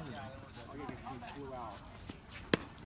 I'll get it cool out.